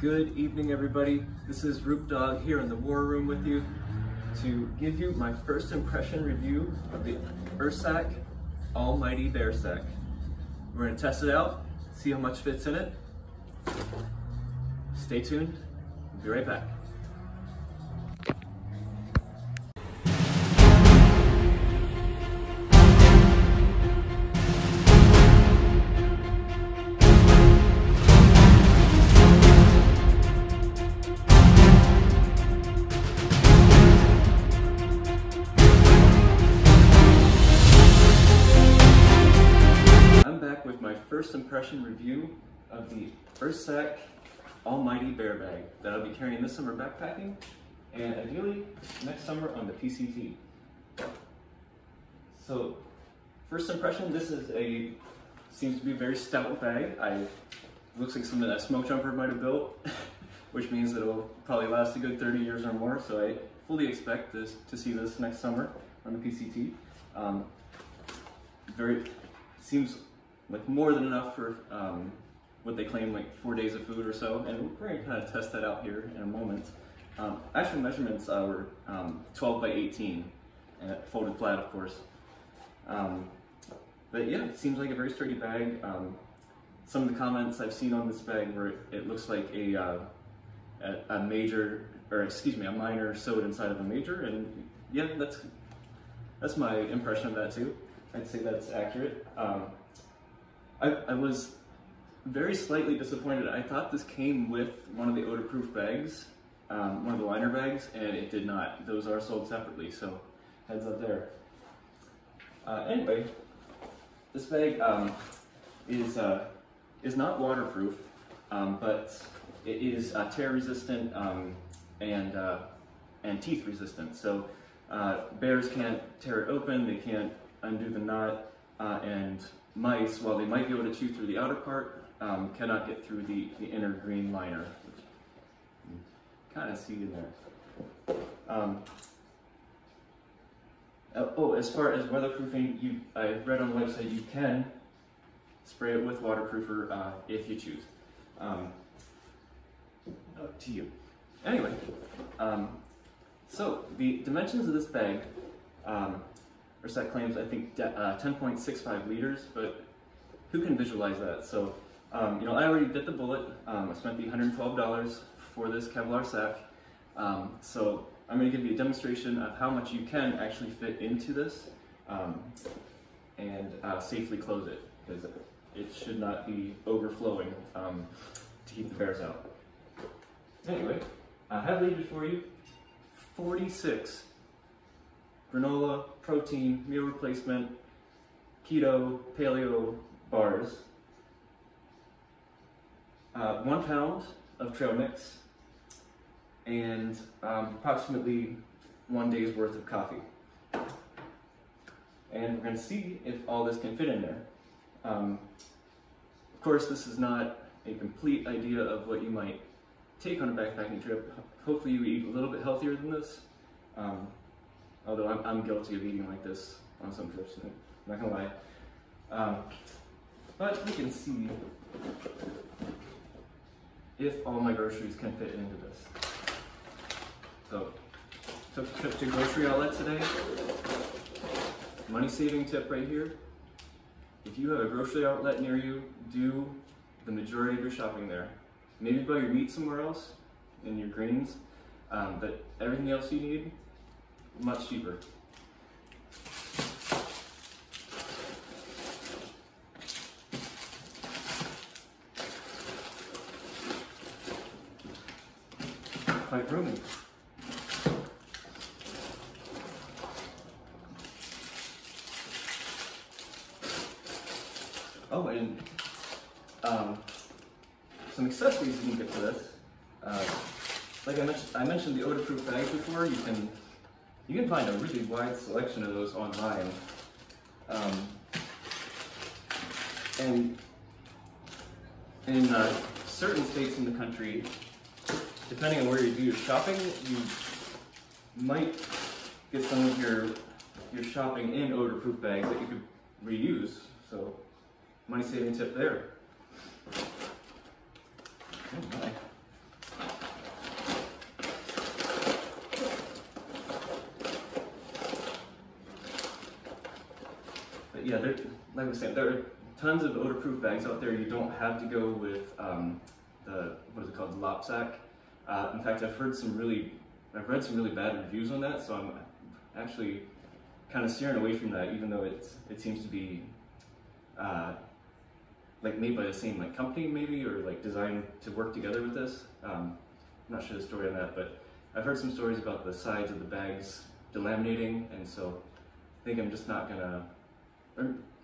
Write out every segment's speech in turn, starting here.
Good evening, everybody. This is Rup Dogg here in the War Room with you to give you my first impression review of the Ursack AllMitey Bear Sack. We're gonna test it out, see how much fits in it. Stay tuned, we'll be right back. First impression review of the Ursack AllMitey Bear Bag that I'll be carrying this summer backpacking and ideally next summer on the PCT. So, first impression, this is a, seems to be a very stout bag. I, looks like something that smoke jumper might have built, which means it'll probably last a good 30 years or more. So I fully expect this to see this next summer on the PCT. Um, very, seems like more than enough for um, what they claim like four days of food or so. And we're gonna kind of test that out here in a moment. Um, actual measurements uh, were um, 12 by 18, and folded flat, of course. Um, but yeah, it seems like a very sturdy bag. Um, some of the comments I've seen on this bag where it, it looks like a, uh, a, a major, or excuse me, a minor sewed inside of a major, and yeah, that's that's my impression of that too. I'd say that's accurate. Um, I, I was very slightly disappointed. I thought this came with one of the odor-proof bags, um, one of the liner bags, and it did not. Those are sold separately, so heads up there. Uh, anyway, this bag um, is uh, is not waterproof, um, but it is uh, tear resistant um, and uh, and teeth resistant. So uh, bears can't tear it open, they can't undo the knot, uh, and mice, while they might be able to chew through the outer part, um, cannot get through the, the inner green liner, kind of see in there. Um, uh, oh, as far as weatherproofing, you, I read on the website you can spray it with waterproofer uh, if you choose. Um, up to you. Anyway, um, so the dimensions of this bag, Ursack claims I think uh, 10.65 liters, but who can visualize that? So, um, you know, I already bit the bullet. Um, I spent the $112 for this Kevlar sack. Um, so I'm going to give you a demonstration of how much you can actually fit into this um, and uh, safely close it because it should not be overflowing um, to keep the bears out. Anyway, I have labeled for you 46 granola, protein, meal replacement, keto, paleo bars, uh, one pound of trail mix, and um, approximately one day's worth of coffee. And we're to see if all this can fit in there. Um, of course, this is not a complete idea of what you might take on a backpacking trip. Hopefully you eat a little bit healthier than this. Um, although I'm, I'm, guilty of eating like this on some trips, I'm not gonna lie. Um, but we can see if all my groceries can fit into this. So, took trip to grocery outlet today. Money saving tip right here. If you have a grocery outlet near you, do the majority of your shopping there. Maybe buy your meat somewhere else and your greens, um, but everything else you need, much cheaper. Quite roomy. Oh, and um, some accessories you can get for this. Uh, like I mentioned, I mentioned the odor-proof bags before. You can you can find a really wide selection of those online. Um, and in uh, certain states in the country, depending on where you do your shopping, you might get some of your your shopping in odor-proof bags that you could reuse. So, money-saving tip there. Oh my. Was saying, there are tons of odor-proof bags out there. You don't have to go with um, the, what is it called, the Lopsack. Uh, in fact, I've heard some really, I've read some really bad reviews on that, so I'm actually kind of steering away from that, even though it's, it seems to be uh, like made by the same like company maybe, or like designed to work together with this. Um, I'm not sure the story on that, but I've heard some stories about the sides of the bags delaminating, and so I think I'm just not gonna,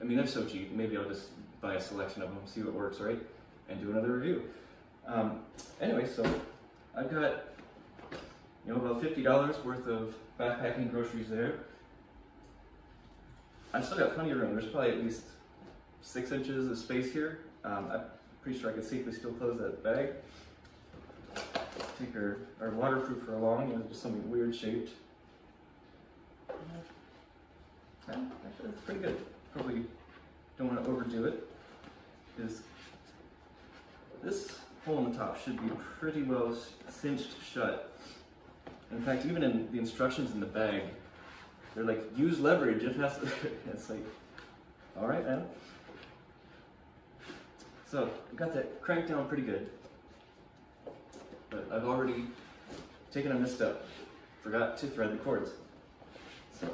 I mean, they're so cheap, maybe I'll just buy a selection of them, see what works, right? And do another review. Um, anyway, so I've got, you know, about $50 worth of backpacking groceries there. I've still got plenty of room. There's probably at least six inches of space here. Um, I'm pretty sure I could safely still close that bag. Take our, our waterproofer along, and just something weird shaped. Yeah, actually, that's pretty good. Probably don't want to overdo it, because this hole in the top should be pretty well cinched shut. In fact, even in the instructions in the bag, they're like, use leverage if necessary. it's like, all right, man. So, I got that cranked down pretty good. But I've already taken a misstep. Forgot to thread the cords. So,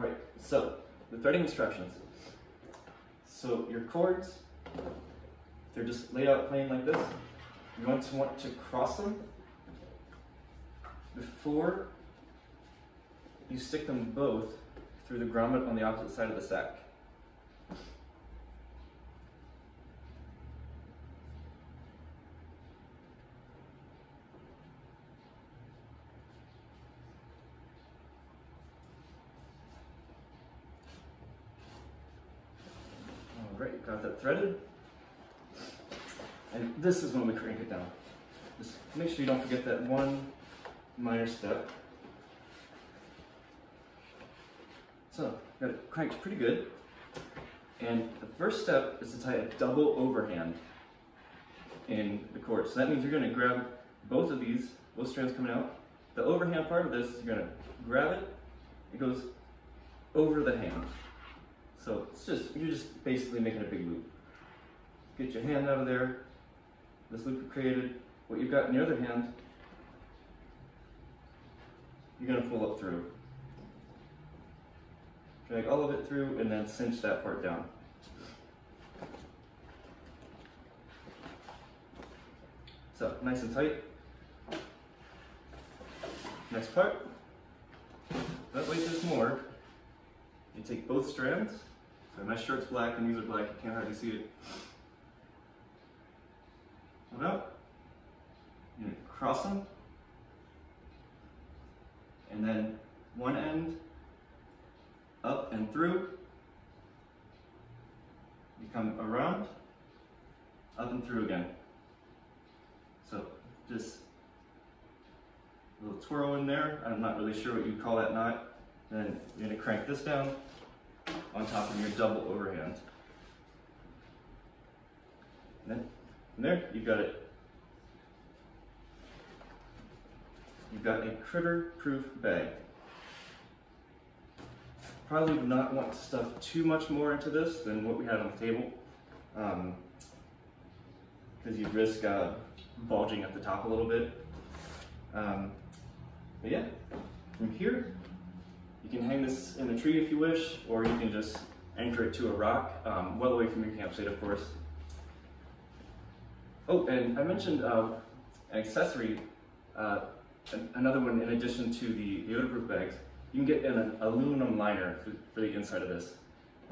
all right, so the threading instructions. So your cords, they're just laid out plain like this. You're going to want to cross them before you stick them both through the grommet on the opposite side of the sack. All right, got that threaded. And this is when we crank it down. Just make sure you don't forget that one minor step. So, got it cranked pretty good. And the first step is to tie a double overhand in the cord. So that means you're gonna grab both of these, both strands coming out. The overhand part of this, you're gonna grab it, it goes over the hand. So it's just, you're just basically making a big loop. Get your hand out of there. This loop created. What you've got in your other hand, you're gonna pull up through. Drag all of it through and then cinch that part down. So, nice and tight. Next part. That way there's more. You take both strands. So my shirt's black and these are black, you can't hardly see it. One up. You cross them. And then one end up and through. You come around, up and through again. So just a little twirl in there. I'm not really sure what you call that knot. Then you're gonna crank this down on top of your double overhand. And from there, you've got it. You've got a critter-proof bag. Probably do not want to stuff too much more into this than what we had on the table. Because um, you risk uh, bulging at the top a little bit. Um, but yeah, from here, you can hang this in the tree if you wish, or you can just anchor it to a rock, um, well away from your campsite, of course. Oh, and I mentioned an accessory, uh, another one in addition to the, the odor-proof bags. You can get an aluminum liner for, for the inside of this.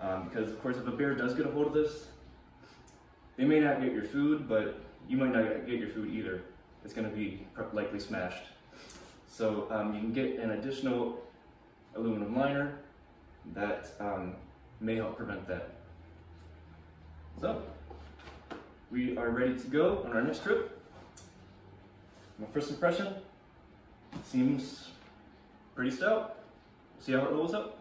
Um, because, of course, if a bear does get a hold of this, they may not get your food, but you might not get your food either. It's going to be likely smashed. So um, you can get an additional aluminum liner that um, may help prevent that. So, we are ready to go on our next trip. My first impression seems pretty stout. See how it rolls up?